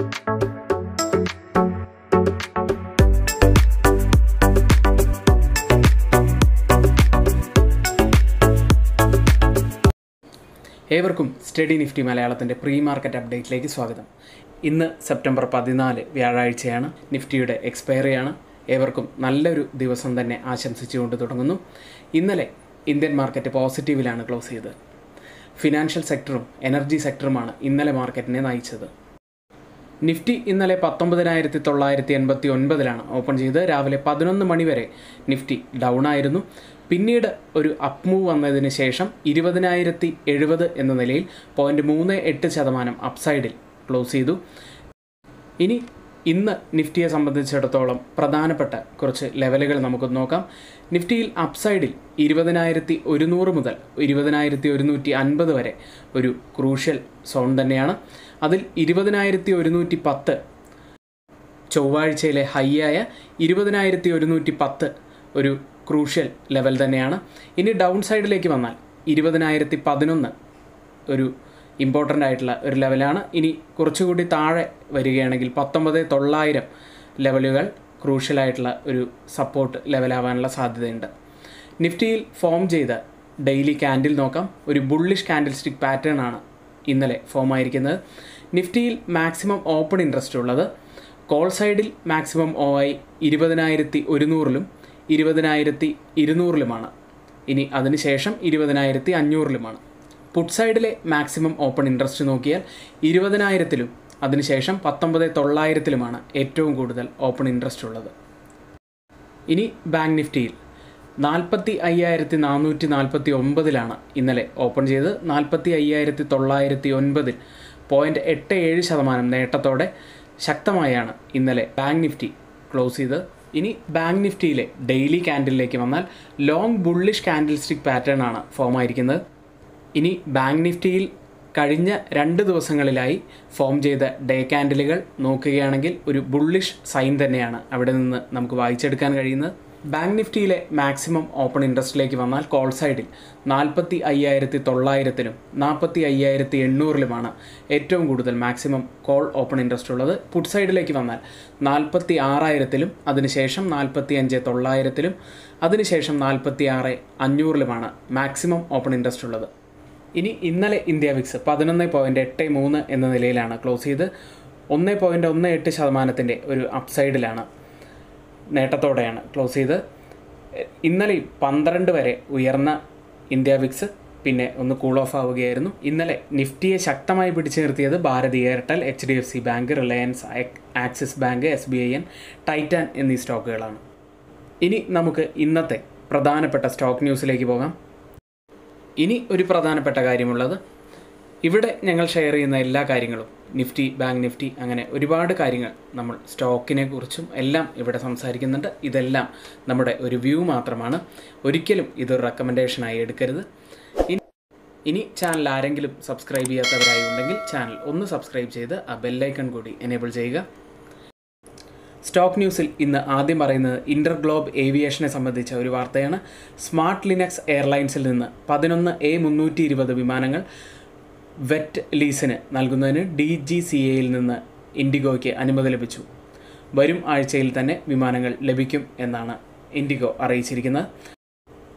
ഏവർക്കും study nifty മലയാളത്തിന്റെ pre market അപ്ഡേറ്റിലേക്ക് സ്വാഗതം. ഇന്ന് സെപ്റ്റംബർ പതിനാല് വ്യാഴാഴ്ചയാണ് നിഫ്റ്റിയുടെ എക്സ്പയറിയാണ്. ഏവർക്കും നല്ലൊരു ദിവസം തന്നെ ആശംസിച്ചുകൊണ്ട് തുടങ്ങുന്നു. ഇന്നലെ ഇന്ത്യൻ മാർക്കറ്റ് പോസിറ്റീവിലാണ് ക്ലോസ് ചെയ്തത്. ഫിനാൻഷ്യൽ സെക്ടറും എനർജി സെക്ടറുമാണ് ഇന്നലെ മാർക്കറ്റിനെ നയിച്ചത്. നിഫ്റ്റി ഇന്നലെ പത്തൊമ്പതിനായിരത്തി തൊള്ളായിരത്തി എൺപത്തി ഒൻപതിലാണ് ഓപ്പൺ ചെയ്ത് രാവിലെ പതിനൊന്ന് മണിവരെ നിഫ്റ്റി ഡൗൺ ആയിരുന്നു പിന്നീട് ഒരു അപ് മൂവ് വന്നതിന് ശേഷം ഇരുപതിനായിരത്തി എഴുപത് എന്ന നിലയിൽ പോയിന്റ് മൂന്ന് എട്ട് ശതമാനം അപ്സൈഡിൽ ക്ലോസ് ചെയ്തു. ഇനി ഇന്ന് നിഫ്റ്റിയെ സംബന്ധിച്ചിടത്തോളം പ്രധാനപ്പെട്ട കുറച്ച് ലെവലുകൾ നമുക്ക് നോക്കാം. നിഫ്റ്റിയിൽ അപ്സൈഡിൽ ഇരുപതിനായിരത്തി ഒരുന്നൂറ് മുതൽ ഇരുപതിനായിരത്തി ഒരുന്നൂറ്റി അൻപത് വരെ ഒരു ക്രൂഷ്യൽ സോൺ തന്നെയാണ്. അതിൽ ഇരുപതിനായിരത്തി ഒരുന്നൂറ്റി പത്ത് ചൊവ്വാഴ്ചയിലെ ഹൈ ആയ ഇരുപതിനായിരത്തി ഒരുന്നൂറ്റി പത്ത് ഒരു ക്രൂഷ്യൽ ലെവൽ തന്നെയാണ്. ഇനി ഡൗൺ സൈഡിലേക്ക് വന്നാൽ ഇരുപതിനായിരത്തി പതിനൊന്ന് ഒരു ഇമ്പോർട്ടന്റ് ആയിട്ടുള്ള ഒരു ലെവലാണ്. ഇനി കുറച്ചുകൂടി താഴെ വരികയാണെങ്കിൽ പത്തൊമ്പത് തൊള്ളായിരം ലെവലുകൾ ക്രൂഷ്യലായിട്ടുള്ള ഒരു സപ്പോർട്ട് ലെവലാവാനുള്ള സാധ്യതയുണ്ട്. നിഫ്റ്റിയിൽ ഫോം ചെയ്ത ഡെയിലി ക്യാൻഡിൽ നോക്കാം. ഒരു ബുള്ളിഷ് ക്യാൻഡിൽ സ്റ്റിക് പാറ്റേൺ ആണ് ഇന്നലെ ഫോം ആയിരിക്കുന്നത്. നിഫ്റ്റിയിൽ മാക്സിമം ഓപ്പൺ ഇൻട്രസ്റ്റ് ഉള്ളത്. കോൾ സൈഡിൽ മാക്സിമം ഒ ഐ ഇരുപതിനായിരത്തി ഒരുന്നൂറിലും ഇരുപതിനായിരത്തി ഇരുന്നൂറിലുമാണ് ഇനി അതിനുശേഷം ഇരുപതിനായിരത്തി അഞ്ഞൂറിലുമാണ് പുട്ട് സൈഡിലെ മാക്സിമം ഓപ്പൺ ഇൻട്രസ്റ്റ് നോക്കിയാൽ ഇരുപതിനായിരത്തിലും അതിനുശേഷം പത്തൊമ്പത് തൊള്ളായിരത്തിലുമാണ് ഏറ്റവും കൂടുതൽ ഓപ്പൺ ഇൻട്രസ്റ്റ് ഉള്ളത്. ഇനി ബാങ്ക് നിഫ്റ്റിയിൽ നാൽപ്പത്തി അയ്യായിരത്തി നാനൂറ്റി നാൽപ്പത്തി ഒമ്പതിലാണ് ഇന്നലെ ഓപ്പൺ ചെയ്ത് നാൽപ്പത്തി അയ്യായിരത്തി തൊള്ളായിരത്തി ഒൻപതിൽ പോയിന്റ് എട്ട് ഏഴ് ശതമാനം നേട്ടത്തോടെ ശക്തമായാണ് ഇന്നലെ ബാങ്ക് നിഫ്റ്റി ക്ലോസ് ചെയ്തത്. ഇനി ബാങ്ക് നിഫ്റ്റിയിലെ ഡെയിലി ക്യാൻഡിലേക്ക് വന്നാൽ long bullish candle stick pattern ആണ് ഫോം ആയിരിക്കുന്നത്. ഇനി ബാങ്ക് നിഫ്റ്റിയിൽ കഴിഞ്ഞ രണ്ട് ദിവസങ്ങളിലായി ഫോം ചെയ്ത ഡേ ക്യാൻഡിലുകൾ നോക്കുകയാണെങ്കിൽ ഒരു ബുള്ളിഷ് സൈൻ തന്നെയാണ് അവിടെ നിന്ന് നമുക്ക് വായിച്ചെടുക്കാൻ കഴിയുന്നത്. ബാങ്ക് നിഫ്റ്റിയിലെ മാക്സിമം ഓപ്പൺ ഇൻട്രസ്റ്റിലേക്ക് വന്നാൽ കോൾ സൈഡിൽ നാൽപ്പത്തി അയ്യായിരത്തി തൊള്ളായിരത്തിലും നാൽപ്പത്തി അയ്യായിരത്തി എണ്ണൂറിലുമാണ് ഏറ്റവും കൂടുതൽ മാക്സിമം കോൾ ഓപ്പൺ ഇൻട്രസ്റ്റ് ഉള്ളത്. പുട്ട് സൈഡിലേക്ക് വന്നാൽ നാൽപ്പത്തി ആറായിരത്തിലും അതിനുശേഷം നാൽപ്പത്തി അഞ്ച് തൊള്ളായിരത്തിലും അതിനുശേഷം നാൽപ്പത്തി ആറ് അഞ്ഞൂറിലുമാണ് മാക്സിമം ഓപ്പൺ ഇൻട്രസ്റ്റ് ഉള്ളത്. ഇനി ഇന്നലെ ഇന്ത്യ വിക്സ് പതിനൊന്ന് പോയിന്റ് എട്ട് മൂന്ന് എന്ന നിലയിലാണ് ക്ലോസ് ചെയ്ത്. ഒന്ന് പോയിന്റ് ഒന്ന് എട്ട് ശതമാനത്തിന്റെ ഒരു അപ്സൈഡിലാണ് നേട്ടത്തോടെയാണ് ക്ലോസ് ചെയ്ത്. ഇന്നലെ പന്ത്രണ്ട് വരെ ഉയർന്ന ഇന്ത്യ വിക്സ് പിന്നെ ഒന്ന് കൂൾ ഓഫ് ആവുകയായിരുന്നു. ഇന്നലെ നിഫ്റ്റിയെ ശക്തമായി പിടിച്ചു നിർത്തിയത് Bharti Airtel H D F C bank Reliance Axis bank S B I N Titan എന്നീ സ്റ്റോക്കുകളാണ്. ഇനി നമുക്ക് ഇന്നത്തെ പ്രധാനപ്പെട്ട സ്റ്റോക്ക് ന്യൂസിലേക്ക് പോകാം. ഇനി ഒരു പ്രധാനപ്പെട്ട കാര്യമുള്ളത്. ഇവിടെ ഞങ്ങൾ ഷെയർ ചെയ്യുന്ന എല്ലാ കാര്യങ്ങളും നിഫ്റ്റി ബാങ്ക് നിഫ്റ്റി അങ്ങനെ ഒരുപാട് കാര്യങ്ങൾ നമ്മൾ സ്റ്റോക്കിനെ കുറിച്ചും എല്ലാം ഇവിടെ സംസാരിക്കുന്നുണ്ട്. ഇതെല്ലാം നമ്മുടെ ഒരു വ്യൂ മാത്രമാണ്. ഒരിക്കലും ഇതൊരു റെക്കമെൻഡേഷനായി എടുക്കരുത്. ഇനി ചാനൽ ആരെങ്കിലും സബ്സ്ക്രൈബ് ചെയ്യാത്തവരായി ഉണ്ടെങ്കിൽ ചാനൽ ഒന്ന് സബ്സ്ക്രൈബ് ചെയ്ത് ആ ബെല്ലൈക്കൺ കൂടി എനേബിൾ ചെയ്യുക. സ്റ്റോക്ക് ന്യൂസിൽ ഇന്ന് ആദ്യം പറയുന്നത് ഇന്റർ ഗ്ലോബ് ഏവിയേഷനെ സംബന്ധിച്ച ഒരു വാർത്തയാണ്. സ്മാർട്ട് ലിനക്സ് എയർലൈൻസിൽ നിന്ന് പതിനൊന്ന് എ മുന്നൂറ്റി ഇരുപത് വിമാനങ്ങൾ വെറ്റ് ലീസിന് നൽകുന്നതിന് ഡി ജി സി എയിൽ നിന്ന് ഇൻഡിഗോയ്ക്ക് അനുമതി ലഭിച്ചു. വരും ആഴ്ചയിൽ തന്നെ വിമാനങ്ങൾ ലഭിക്കും എന്നാണ് ഇൻഡിഗോ അറിയിച്ചിരിക്കുന്നത്.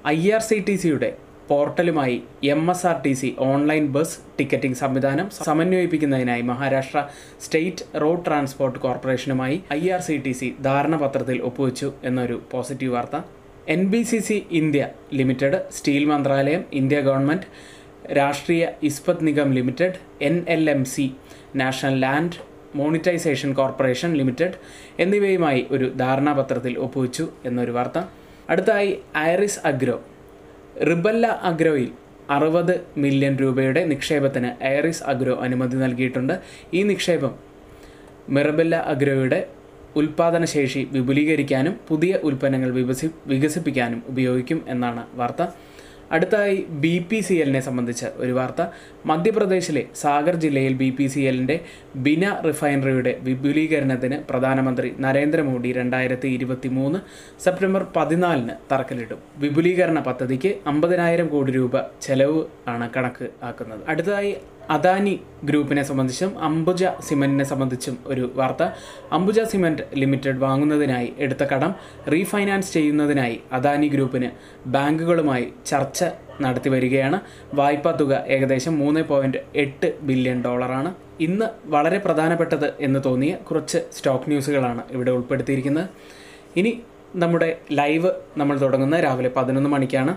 ഐ ആർ സി ടി സിയുടെ പോർട്ടലുമായി M S R T C online bus ticketing സംവിധാനം സമന്വയിപ്പിക്കുന്നതിനായി Maharashtra state road transport കോർപ്പറേഷനുമായി I R C T C ധാരണാപത്രത്തിൽ ഒപ്പുവെച്ചു എന്നൊരു പോസിറ്റീവ് വാർത്ത. N B C C India Limited steel മന്ത്രാലയം India government Rashtriya Ispat Nigam Limited N L M C National Land Monetisation Corporation Limited എന്നിവയുമായി ഒരു ധാരണാപത്രത്തിൽ ഒപ്പുവെച്ചു എന്നൊരു വാർത്ത. അടുത്തായി ഐറിസ് അഗ്രോ. റിബല്ല അഗ്രോയിൽ അറുപത് മില്യൺ രൂപയുടെ നിക്ഷേപത്തിന് ഐറിസ് അഗ്രോ അനുമതി നൽകിയിട്ടുണ്ട്. ഈ നിക്ഷേപം മിറബല്ല അഗ്രോയുടെ ഉൽപാദനശേഷി വിപുലീകരിക്കാനും പുതിയ ഉൽപ്പന്നങ്ങൾ വികസി വികസിപ്പിക്കാനും ഉപയോഗിക്കും എന്നാണ് വാർത്ത. അടുത്തതായി ബി പി സി എല്ലിനെ സംബന്ധിച്ച് ഒരു വാർത്ത. മധ്യപ്രദേശിലെ സാഗർ ജില്ലയിൽ ബി പി സി എല്ലിന്റെ ബിന റിഫൈനറിയുടെ വിപുലീകരണത്തിന് പ്രധാനമന്ത്രി നരേന്ദ്രമോദി രണ്ടായിരത്തി ഇരുപത്തി മൂന്ന് സെപ്റ്റംബർ പതിനാലിന് തറക്കല്ലിടും. വിപുലീകരണ പദ്ധതിക്ക് അമ്പതിനായിരം കോടി രൂപ ചെലവ് ആണ് കണക്ക് ആക്കുന്നത് അടുത്തതായി അദാനി ഗ്രൂപ്പിനെ സംബന്ധിച്ചും അംബുജ സിമെന്റിനെ സംബന്ധിച്ചും ഒരു വാർത്ത. അംബുജ സിമെന്റ് ലിമിറ്റഡ് വാങ്ങുന്നതിനായി എടുത്ത കടം റീഫൈനാൻസ് ചെയ്യുന്നതിനായി അദാനി ഗ്രൂപ്പിന് ബാങ്കുകളുമായി ചർച്ച നടത്തി വരികയാണ് വായ്പാ തുക ഏകദേശം മൂന്ന് പോയിന്റ് എട്ട് ബില്യൺ ഡോളറാണ്. ഇന്ന് വളരെ പ്രധാനപ്പെട്ടത് എന്ന് തോന്നിയ കുറച്ച് സ്റ്റോക്ക് ന്യൂസുകളാണ് ഇവിടെ ഉൾപ്പെടുത്തിയിരിക്കുന്നത്. ഇനി നമ്മുടെ ലൈവ് നമ്മൾ തുടങ്ങുന്നത് രാവിലെ പതിനൊന്ന് മണിക്കാണ്.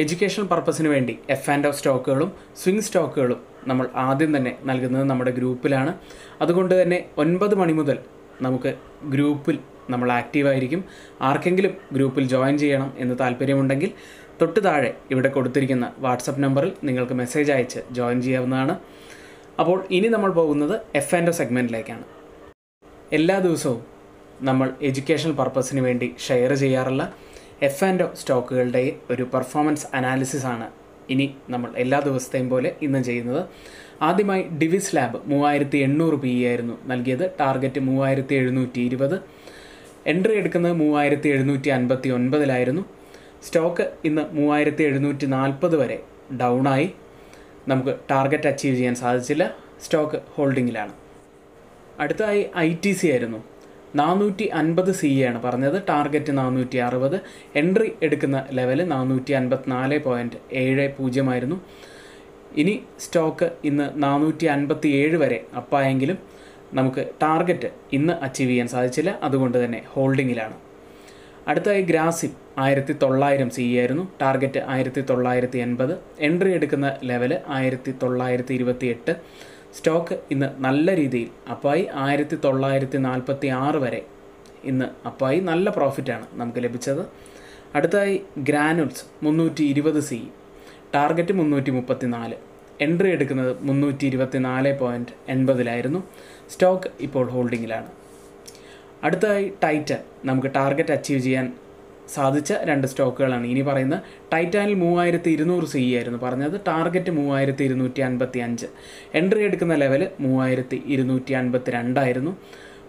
എഡ്യൂക്കേഷണൽ പർപ്പസിന് വേണ്ടി എഫ് ആൻഡ് ഓഫ് സ്റ്റോക്കുകളും സ്വിംഗ് സ്റ്റോക്കുകളും നമ്മൾ ആദ്യം തന്നെ നൽകുന്നത് നമ്മുടെ ഗ്രൂപ്പിലാണ്. അതുകൊണ്ട് തന്നെ ഒൻപത് മണി മുതൽ നമുക്ക് ഗ്രൂപ്പിൽ നമ്മൾ ആക്റ്റീവായിരിക്കും ആർക്കെങ്കിലും ഗ്രൂപ്പിൽ ജോയിൻ ചെയ്യണം എന്ന് താല്പര്യമുണ്ടെങ്കിൽ തൊട്ട് താഴെ ഇവിടെ കൊടുത്തിരിക്കുന്ന വാട്സപ്പ് നമ്പറിൽ നിങ്ങൾക്ക് മെസ്സേജ് അയച്ച് ജോയിൻ ചെയ്യാവുന്നതാണ്. അപ്പോൾ ഇനി നമ്മൾ പോകുന്നത് എഫ് ആൻഡ് സെഗ്മെന്റിലേക്കാണ് എല്ലാ ദിവസവും നമ്മൾ എഡ്യൂക്കേഷണൽ പർപ്പസിന് വേണ്ടി ഷെയർ ചെയ്യാറുള്ള എഫ് ആൻഡ് സ്റ്റോക്കുകളുടെ ഒരു പെർഫോമൻസ് അനാലിസിസ് ആണ് ഇനി നമ്മൾ എല്ലാ ദിവസത്തെയും പോലെ ഇന്ന് ചെയ്യുന്നത്. ആദ്യമായി ഡിവിസ് ലാബ് മൂവായിരത്തി എണ്ണൂറ് പി ആയിരുന്നു നൽകിയത്. ടാർഗറ്റ് മൂവായിരത്തി എഴുന്നൂറ്റി ഇരുപത് എൻട്രി എടുക്കുന്നത് മൂവായിരത്തി എഴുന്നൂറ്റി അൻപത്തി ഒൻപതിലായിരുന്നു സ്റ്റോക്ക് ഇന്ന് മൂവായിരത്തി എഴുന്നൂറ്റി നാൽപ്പത് വരെ ഡൗണായി നമുക്ക് ടാർഗറ്റ് അച്ചീവ് ചെയ്യാൻ സാധിച്ചില്ല. സ്റ്റോക്ക് ഹോൾഡിങ്ങിലാണ് അടുത്തതായി ഐ ടി സി ആയിരുന്നു. നാനൂറ്റി അൻപത് സി ആണ് പറഞ്ഞത്. ടാർഗറ്റ് നാനൂറ്റി അറുപത് എൻട്രി എടുക്കുന്ന ലെവൽ നാനൂറ്റി അൻപത്തിനാല് പോയിന്റ് ഏഴ് പൂജ്യമായിരുന്നു ഇനി സ്റ്റോക്ക് ഇന്ന് നാനൂറ്റി അൻപത്തി ഏഴ് വരെ അപ്പായെങ്കിലും നമുക്ക് ടാർഗറ്റ് ഇന്ന് അച്ചീവ് ചെയ്യാൻ സാധിച്ചില്ല. അതുകൊണ്ട് തന്നെ ഹോൾഡിങ്ങിലാണ് അടുത്തതായി ഗ്രാസിം ആയിരത്തി തൊള്ളായിരം സി ആയിരുന്നു. ടാർഗറ്റ് ആയിരത്തി തൊള്ളായിരത്തി എൺപത് എൻട്രി എടുക്കുന്ന ലെവൽ ആയിരത്തി തൊള്ളായിരത്തി ഇരുപത്തി എട്ട് സ്റ്റോക്ക് ഇന്ന് നല്ല രീതിയിൽ അപ്പായി ആയിരത്തി തൊള്ളായിരത്തി നാൽപ്പത്തി ആറ് വരെ ഇന്ന് അപ്പായി നല്ല പ്രോഫിറ്റാണ് നമുക്ക് ലഭിച്ചത്. അടുത്തതായി ഗ്രാനുൾസ് മുന്നൂറ്റി ഇരുപത് സി ടാർഗറ്റ് മുന്നൂറ്റി മുപ്പത്തി നാല് എൻട്രി എടുക്കുന്നത് മുന്നൂറ്റി ഇരുപത്തി നാല് പോയിന്റ് എൺപതിലായിരുന്നു. സ്റ്റോക്ക് ഇപ്പോൾ ഹോൾഡിങ്ങിലാണ് അടുത്തതായി ടൈറ്റൻ നമുക്ക് ടാർഗറ്റ് അച്ചീവ് ചെയ്യാൻ സാധിച്ച രണ്ട് സ്റ്റോക്കുകളാണ്. ഇനി പറയുന്നത് ടൈറ്റാനിൽ മൂവായിരത്തി ഇരുന്നൂറ് സി ആയിരുന്നു പറഞ്ഞത്. ടാർഗറ്റ് മൂവായിരത്തി ഇരുന്നൂറ്റി അൻപത്തി അഞ്ച് എൻട്രി എടുക്കുന്ന ലെവൽ മൂവായിരത്തി ഇരുന്നൂറ്റി അൻപത്തി രണ്ടായിരുന്നു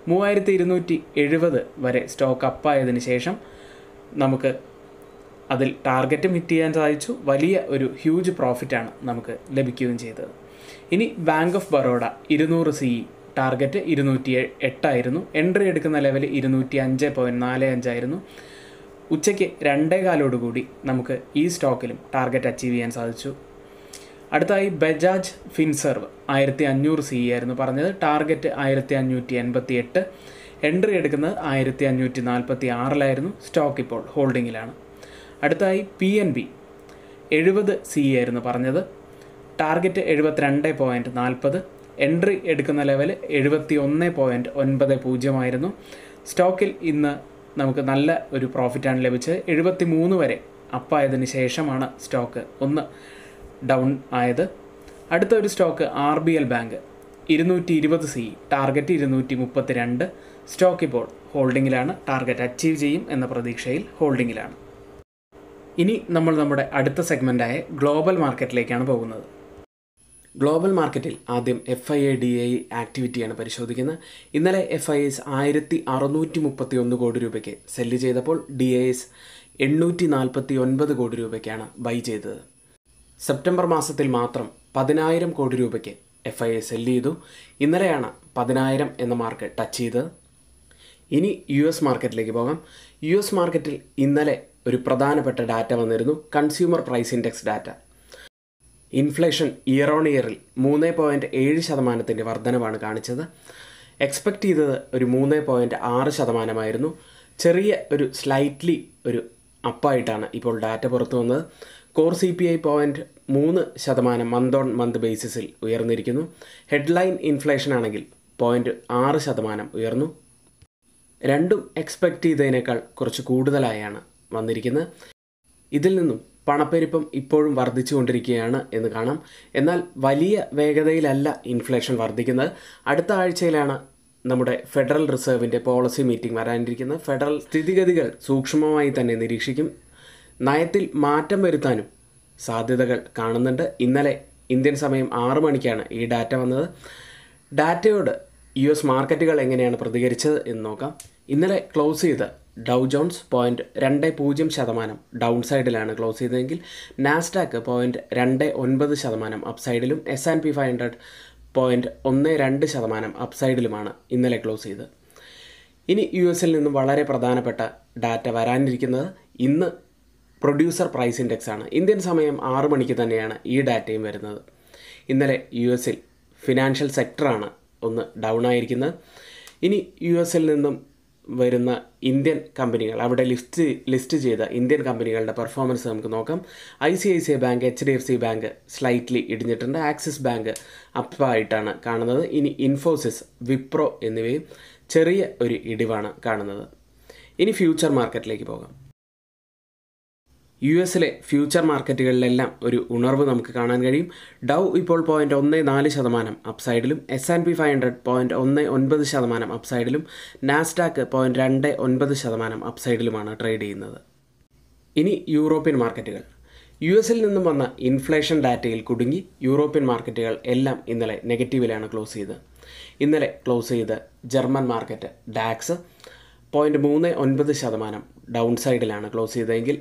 മൂവായിരത്തി ഇരുന്നൂറ്റി എഴുപത് വരെ സ്റ്റോക്ക് അപ്പായതിന് ശേഷം നമുക്ക് അതിൽ ടാർഗറ്റും ഹിറ്റ് ചെയ്യാൻ സാധിച്ചു. വലിയ ഒരു ഹ്യൂജ് പ്രോഫിറ്റാണ് നമുക്ക് ലഭിക്കുകയും ചെയ്തത്. ഇനി ബാങ്ക് ഓഫ് ബറോഡ ഇരുന്നൂറ് സി ടാർഗറ്റ് ഇരുന്നൂറ്റി എട്ടായിരുന്നു. എൻട്രി എടുക്കുന്ന ലെവൽ ഇരുന്നൂറ്റി അഞ്ച് പോയിന്റ് നാല് അഞ്ചായിരുന്നു. ഉച്ചയ്ക്ക് രണ്ടേ കാലോടുകൂടി നമുക്ക് ഈ സ്റ്റോക്കിലും ടാർഗറ്റ് അച്ചീവ് ചെയ്യാൻ സാധിച്ചു. അടുത്തായി ബജാജ് ഫിൻസർവ് ആയിരത്തി അഞ്ഞൂറ് സി ആയിരുന്നു പറഞ്ഞത്. ടാർഗറ്റ് ആയിരത്തി അഞ്ഞൂറ്റി എൺപത്തി എട്ട് എൻട്രി എടുക്കുന്നത് ആയിരത്തി അഞ്ഞൂറ്റി നാൽപ്പത്തി ആറിലായിരുന്നു സ്റ്റോക്ക് ഇപ്പോൾ ഹോൾഡിങ്ങിലാണ് അടുത്തായി പി എൻ ബി എഴുപത് സി ആയിരുന്നു പറഞ്ഞത്. ടാർഗറ്റ് എഴുപത്തിരണ്ട് പോയിന്റ് നാൽപ്പത്. എൻട്രി എടുക്കുന്ന ലെവൽ എഴുപത്തി ഒന്ന് പോയിന്റ് ഒൻപത് പൂജ്യമായിരുന്നു. സ്റ്റോക്കിൽ ഇന്ന് നമുക്ക് നല്ല ഒരു പ്രോഫിറ്റാണ് ലഭിച്ചത്. എഴുപത്തി മൂന്ന് വരെ അപ്പായതിന് ശേഷമാണ് സ്റ്റോക്ക് ഒന്ന് ഡൗൺ ആയത്. അടുത്ത ഒരു stock R B L bank. ഇരുന്നൂറ്റി ഇരുപത് സി ടാർഗറ്റ് ഇരുന്നൂറ്റി മുപ്പത്തി രണ്ട് സ്റ്റോക്ക് ഇപ്പോൾ ഹോൾഡിങ്ങിലാണ് ടാർഗറ്റ് അച്ചീവ് ചെയ്യും എന്ന പ്രതീക്ഷയിൽ ഹോൾഡിങ്ങിലാണ് ഇനി നമ്മൾ നമ്മുടെ അടുത്ത സെഗ്മെന്റായ ഗ്ലോബൽ മാർക്കറ്റിലേക്കാണ് പോകുന്നത്. ഗ്ലോബൽ മാർക്കറ്റിൽ ആദ്യം F I A D I ആക്ടിവിറ്റിയാണ് പരിശോധിക്കുന്നത്. ഇന്നലെ എഫ് ഐ എസ് ആയിരത്തി അറുന്നൂറ്റി മുപ്പത്തി ഒന്ന് കോടി രൂപയ്ക്ക് സെല്ല് ചെയ്തപ്പോൾ ഡി ഐ എസ് എണ്ണൂറ്റി നാൽപ്പത്തി ഒൻപത് കോടി രൂപയ്ക്കാണ് ബൈ ചെയ്തത്. സെപ്റ്റംബർ മാസത്തിൽ മാത്രം പതിനായിരം കോടി രൂപയ്ക്ക് എഫ് ഐ എ സെല്ല് ചെയ്തു. ഇന്നലെയാണ് പതിനായിരം എന്ന മാർക്ക് ടച്ച് ചെയ്തത്. ഇനി യു എസ് മാർക്കറ്റിലേക്ക് പോകാം. യു എസ് മാർക്കറ്റിൽ ഇന്നലെ ഒരു പ്രധാനപ്പെട്ട ഡാറ്റ വന്നിരുന്നു. Consumer price index data. Inflation year on ഇയറിൽ മൂന്ന് പോയിന്റ് ഏഴ് ശതമാനത്തിന്റെ വർധനവാണ് കാണിച്ചത്. എക്സ്പെക്റ്റ് ചെയ്തത് ഒരു മൂന്ന് പോയിന്റ് ആറ് ശതമാനമായിരുന്നു. ചെറിയ ഒരു സ്ലൈറ്റ്ലി ഒരു അപ്പായിട്ടാണ് ഇപ്പോൾ ഡാറ്റ പുറത്തു വന്നത്. Core C P I point മൂന്ന് ശതമാനം മന്ത് ഓൺ മന്ത് ബേസിസിൽ ഉയർന്നിരിക്കുന്നു. ഹെഡ്ലൈൻ ഇൻഫ്ലേഷൻ ആണെങ്കിൽ പോയിന്റ് ആറ് ശതമാനം ഉയർന്നു. രണ്ടും എക്സ്പെക്റ്റ് ചെയ്തതിനേക്കാൾ കുറച്ച് കൂടുതലായാണ് വന്നിരിക്കുന്നത്. ഇതിൽ നിന്നും പണപ്പെരുപ്പം ഇപ്പോഴും വർദ്ധിച്ചുകൊണ്ടിരിക്കുകയാണ് എന്ന് കാണാം. എന്നാൽ വലിയ വേഗതയിലല്ല ഇൻഫ്ലേഷൻ വർദ്ധിക്കുന്നത്. അടുത്ത ആഴ്ചയിലാണ് നമ്മുടെ ഫെഡറൽ റിസർവിന്റെ പോളിസി മീറ്റിംഗ് വരാനിരിക്കുന്നത്. ഫെഡറൽ സ്ഥിതിഗതികൾ സൂക്ഷ്മമായി തന്നെ നിരീക്ഷിക്കും. നയത്തിൽ മാറ്റം വരുത്താനും സാധ്യതകൾ കാണുന്നുണ്ട്. ഇന്നലെ ഇന്ത്യൻ സമയം ആറു മണിക്കാണ് ഈ ഡാറ്റ വന്നത്. ഡാറ്റയോട് യു എസ് മാർക്കറ്റുകൾ എങ്ങനെയാണ് പ്രതികരിച്ചത് എന്ന് നോക്കാം. ഇന്നലെ ക്ലോസ് ചെയ്ത ഡൗ ജോൺസ് പോയിന്റ് രണ്ട് പൂജ്യം ശതമാനം ഡൗൺ സൈഡിലാണ് ക്ലോസ് ചെയ്തതെങ്കിൽ നാസ്ഡാക്ക് പോയിന്റ് രണ്ട് ഒൻപത് ശതമാനം അപ്സൈഡിലും S and P five hundred point ഒന്ന് രണ്ട് ശതമാനം അപ്സൈഡിലുമാണ് ഇന്നലെ ക്ലോസ് ചെയ്തത്. ഇനി യു എസിൽ നിന്നും വളരെ പ്രധാനപ്പെട്ട ഡാറ്റ വരാനിരിക്കുന്നത് ഇന്ന് പ്രൊഡ്യൂസർ പ്രൈസ് ഇൻഡെക്സ് ആണ്. ഇന്ത്യൻ സമയം ആറ് മണിക്ക് തന്നെയാണ് ഈ ഡാറ്റയും വരുന്നത്. ഇന്നലെ യു എസിൽ ഫിനാൻഷ്യൽ സെക്ടറാണ് ഒന്ന് ഡൗൺ ആയിരിക്കുന്നത്. ഇനി യു എസിൽ നിന്നും വരുന്ന ഇന്ത്യൻ കമ്പനികൾ അവിടെ ലിസ്റ്റ് ലിസ്റ്റ് ചെയ്ത ഇന്ത്യൻ കമ്പനികളുടെ പെർഫോമൻസ് നമുക്ക് നോക്കാം. I C I C I bank H D F C bank slightly ഇടിഞ്ഞിട്ടുണ്ട്. Axis bank അപ്പായിട്ടാണ് കാണുന്നത്. ഇനി ഇൻഫോസിസ് വിപ്രോ എന്നിവയും ചെറിയ ഒരു ഇടിവാണ് കാണുന്നത്. ഇനി ഫ്യൂച്ചർ മാർക്കറ്റിലേക്ക് പോകാം. യു എസിലെ ഫ്യൂച്ചർ മാർക്കറ്റുകളിലെല്ലാം ഒരു ഉണർവ് നമുക്ക് കാണാൻ കഴിയും. ഡൗ ഇപ്പോൾ പോയിന്റ് ഒന്ന് നാല് ശതമാനം അപ്സൈഡിലും S and P five hundred point ഒന്ന് ഒൻപത് ശതമാനം അപ്സൈഡിലും നാസ്ഡാക്ക് പോയിന്റ് രണ്ട് ഒൻപത് ശതമാനം അപ്സൈഡിലുമാണ് ട്രേഡ് ചെയ്യുന്നത്. ഇനി യൂറോപ്യൻ മാർക്കറ്റുകൾ. യു എസിൽ നിന്നും വന്ന ഇൻഫ്ലേഷൻ ഡാറ്റയിൽ കുടുങ്ങി യൂറോപ്യൻ മാർക്കറ്റുകൾ എല്ലാം ഇന്നലെ നെഗറ്റീവിലാണ് ക്ലോസ് ചെയ്തത് ഇന്നലെ ക്ലോസ് ചെയ്ത് ജർമ്മൻ മാർക്കറ്റ് ഡാക്സ് പോയിന്റ് മൂന്ന് ഒൻപത് ശതമാനം ഡൗൺ സൈഡിലാണ് ക്ലോസ് ചെയ്തതെങ്കിൽ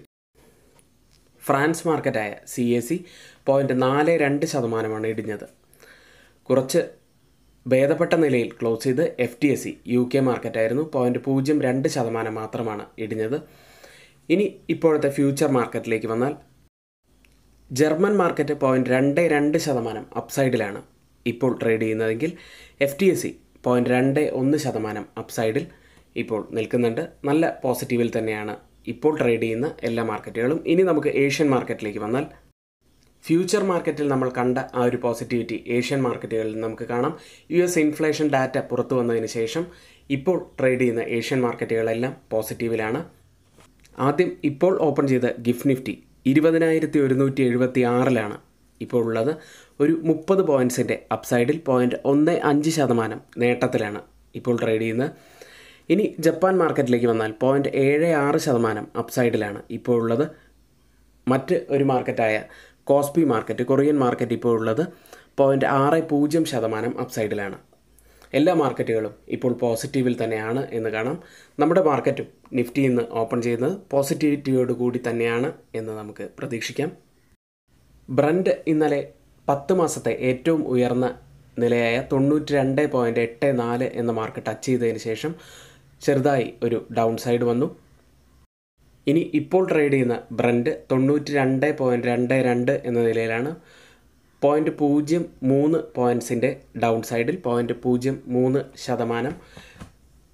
ഫ്രാൻസ് മാർക്കറ്റായ സി എ സി പോയിന്റ് നാല് രണ്ട് ശതമാനമാണ് ഇടിഞ്ഞത്. കുറച്ച് ഭേദപ്പെട്ട നിലയിൽ ക്ലോസ് ചെയ്ത് F T S C U K മാർക്കറ്റായിരുന്നു point പൂജ്യം രണ്ട് ശതമാനം മാത്രമാണ് ഇടിഞ്ഞത്. ഇനി ഇപ്പോഴത്തെ ഫ്യൂച്ചർ മാർക്കറ്റിലേക്ക് വന്നാൽ ജർമ്മൻ മാർക്കറ്റ് പോയിന്റ് രണ്ട് രണ്ട് ശതമാനം അപ്സൈഡിലാണ് ഇപ്പോൾ ട്രേഡ് ചെയ്യുന്നതെങ്കിൽ F T S C point രണ്ട് ഒന്ന് ശതമാനം അപ്സൈഡിൽ ഇപ്പോൾ നിൽക്കുന്നുണ്ട്. നല്ല പോസിറ്റീവിൽ തന്നെയാണ് ഇപ്പോൾ ട്രേഡ് ചെയ്യുന്ന എല്ലാ മാർക്കറ്റുകളും ഇനി നമുക്ക് ഏഷ്യൻ മാർക്കറ്റിലേക്ക് വന്നാൽ ഫ്യൂച്ചർ മാർക്കറ്റിൽ നമ്മൾ കണ്ട ആ ഒരു പോസിറ്റിവിറ്റി ഏഷ്യൻ മാർക്കറ്റുകളിൽ നമുക്ക് കാണാം. യു എസ് ഇൻഫ്ലേഷൻ ഡാറ്റ പുറത്തു വന്നതിന് ശേഷം ഇപ്പോൾ ട്രേഡ് ചെയ്യുന്ന ഏഷ്യൻ മാർക്കറ്റുകളെല്ലാം പോസിറ്റീവിലാണ് ആദ്യം ഇപ്പോൾ ഓപ്പൺ ചെയ്ത ഗിഫ്റ്റ് നിഫ്റ്റി ഇരുപതിനായിരത്തി ഒരുന്നൂറ്റി എഴുപത്തി ആറിലാണ് ഇപ്പോൾ ഉള്ളത്. ഒരു മുപ്പത് പോയിന്റ്സിന്റെ അപ്സൈഡിൽ പോയിന്റ് ഒന്ന് അഞ്ച് ശതമാനം നേട്ടത്തിലാണ് ഇപ്പോൾ ട്രേഡ് ചെയ്യുന്നത്. ഇനി ജപ്പാൻ മാർക്കറ്റിലേക്ക് വന്നാൽ പോയിന്റ് ഏഴ് ആറ് ശതമാനം അപ്സൈഡിലാണ് ഇപ്പോൾ ഉള്ളത് മറ്റ് ഒരു മാർക്കറ്റായ കോസ്പി മാർക്കറ്റ് കൊറിയൻ മാർക്കറ്റ് ഇപ്പോൾ ഉള്ളത് പോയിന്റ് ആറ് പൂജ്യം ശതമാനം അപ്സൈഡിലാണ് എല്ലാ മാർക്കറ്റുകളും ഇപ്പോൾ പോസിറ്റീവിൽ തന്നെയാണ് എന്ന് കാണാം. നമ്മുടെ മാർക്കറ്റും നിഫ്റ്റി ഇന്ന് ഓപ്പൺ ചെയ്യുന്നത് പോസിറ്റിവിറ്റിയോട് കൂടി തന്നെയാണ് എന്ന് നമുക്ക് പ്രതീക്ഷിക്കാം. ബ്രണ്ട് ഇന്നലെ പത്ത് മാസത്തെ ഏറ്റവും ഉയർന്ന നിലയായ തൊണ്ണൂറ്റി രണ്ട് പോയിന്റ് എട്ട് നാല് എന്ന മാർക്ക് ടച്ച് ചെയ്തതിന് ശേഷം ചെറുതായി ഒരു ഡൗൺ സൈഡ് വന്നു. ഇനി ഇപ്പോൾ ട്രേഡ് ചെയ്യുന്ന ബ്രൻഡ് തൊണ്ണൂറ്റി രണ്ട് പോയിന്റ് രണ്ട് രണ്ട് എന്ന നിലയിലാണ്. പോയിന്റ് പൂജ്യം മൂന്ന് പോയിന്റ്സിന്റെ ഡൗൺ സൈഡിൽ പോയിന്റ് പൂജ്യം മൂന്ന് ശതമാനം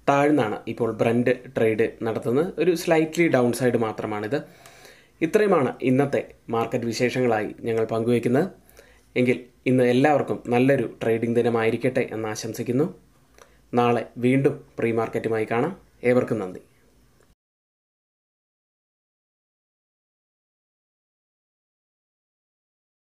താഴ്ന്നാണ് ഇപ്പോൾ ബ്രൻഡ് ട്രേഡ് നടത്തുന്നത്. ഒരു സ്ലൈറ്റ്ലി ഡൗൺ സൈഡ് മാത്രമാണിത്. ഇത്രയുമാണ് ഇന്നത്തെ മാർക്കറ്റ് വിശേഷങ്ങളായി ഞങ്ങൾ പങ്കുവയ്ക്കുന്നത്. എങ്കിൽ ഇന്ന് എല്ലാവർക്കും നല്ലൊരു ട്രേഡിംഗ് ദിനമായിരിക്കട്ടെ എന്ന് ആശംസിക്കുന്നു. നാളെ വീണ്ടും പ്രീ മാർക്കറ്റുമായി കാണാം. ഏവർക്കും നന്ദി.